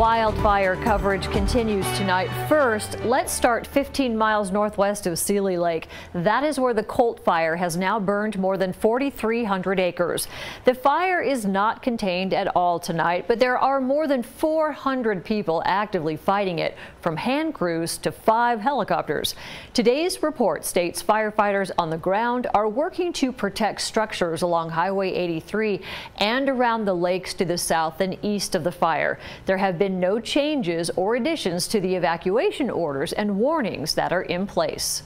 Wildfire coverage continues tonight. First, let's start 15 miles northwest of Seeley Lake. That is where the Colt fire has now burned more than 4,300 acres. The fire is not contained at all tonight, but there are more than 400 people actively fighting it, from hand crews to five helicopters. Today's report states firefighters on the ground are working to protect structures along Highway 83 and around the lakes to the south and east of the fire. There have been no changes or additions to the evacuation orders and warnings that are in place.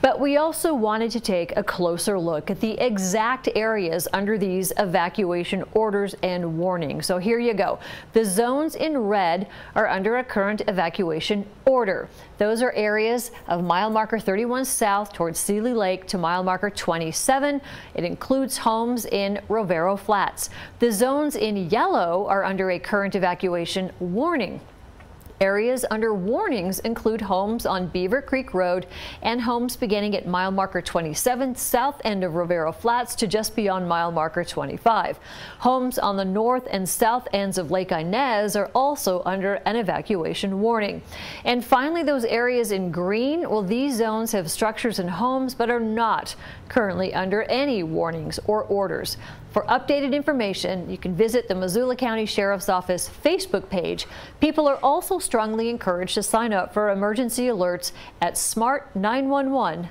But we also wanted to take a closer look at the exact areas under these evacuation orders and warnings. So here you go. The zones in red are under a current evacuation order. Those are areas of mile marker 31 south towards Seeley Lake to mile marker 27. It includes homes in Rovero Flats. The zones in yellow are under a current evacuation warning. Areas under warnings include homes on Beaver Creek Road and homes beginning at mile marker 27 south end of Rovero Flats to just beyond mile marker 25. Homes on the north and south ends of Lake Inez are also under an evacuation warning. And finally, those areas in green, well, these zones have structures and homes but are not currently under any warnings or orders. For updated information, you can visit the Missoula County Sheriff's Office Facebook page. People are also strongly encouraged to sign up for emergency alerts at smart911.com.